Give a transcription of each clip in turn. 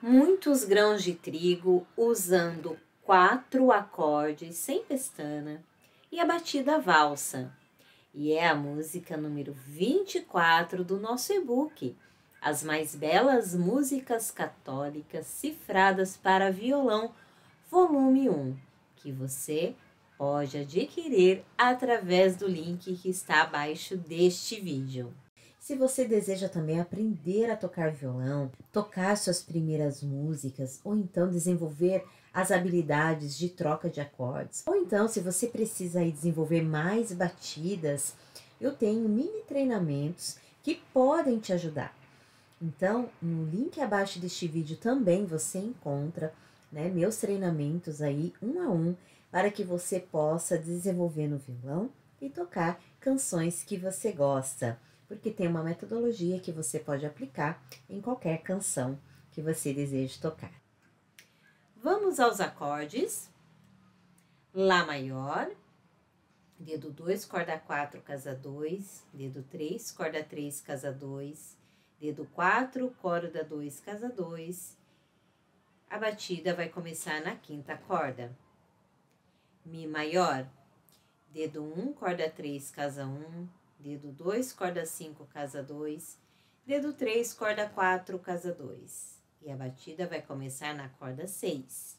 muitos grãos de trigo usando quatro acordes sem pestana e a batida valsa. E é a música número 24 do nosso e-book, As Mais Belas Músicas Católicas Cifradas para Violão, volume 1, que você pode adquirir através do link que está abaixo deste vídeo. Se você deseja também aprender a tocar violão, tocar suas primeiras músicas ou então desenvolver as habilidades de troca de acordes, ou então se você precisa desenvolver mais batidas, eu tenho mini treinamentos que podem te ajudar. Então, no link abaixo deste vídeo também você encontra né, meus treinamentos aí um a um para que você possa desenvolver no violão e tocar canções que você gosta porque tem uma metodologia que você pode aplicar em qualquer canção que você deseje tocar. Vamos aos acordes. Lá maior, dedo 2, corda 4, casa 2, dedo 3, corda 3, casa 2, dedo 4, corda 2, casa 2. A batida vai começar na quinta corda. Mi maior, dedo 1, corda 3, casa 1, dedo 2, corda 5, casa 2, dedo 3, corda 4, casa 2. E a batida vai começar na corda 6.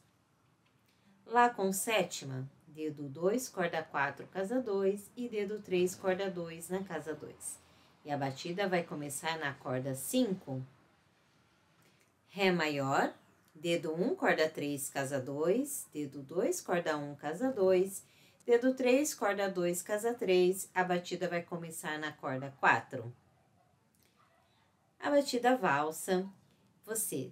Lá com sétima, dedo 2, corda 4, casa 2 e dedo 3, corda 2 na casa 2. E a batida vai começar na corda 5. Ré maior, dedo 1, corda 3, casa 2, dedo 2, corda 1, casa 2 Dedo 3, corda 2, casa 3, a batida vai começar na corda 4. A batida valsa, você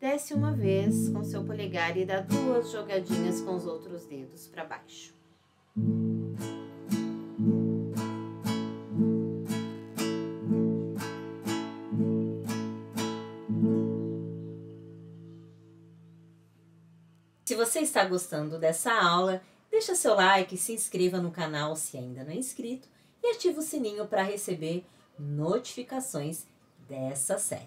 desce uma vez com seu polegar e dá duas jogadinhas com os outros dedos para baixo. Se você está gostando dessa aula, Deixa seu like, se inscreva no canal se ainda não é inscrito e ative o sininho para receber notificações dessa série.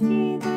see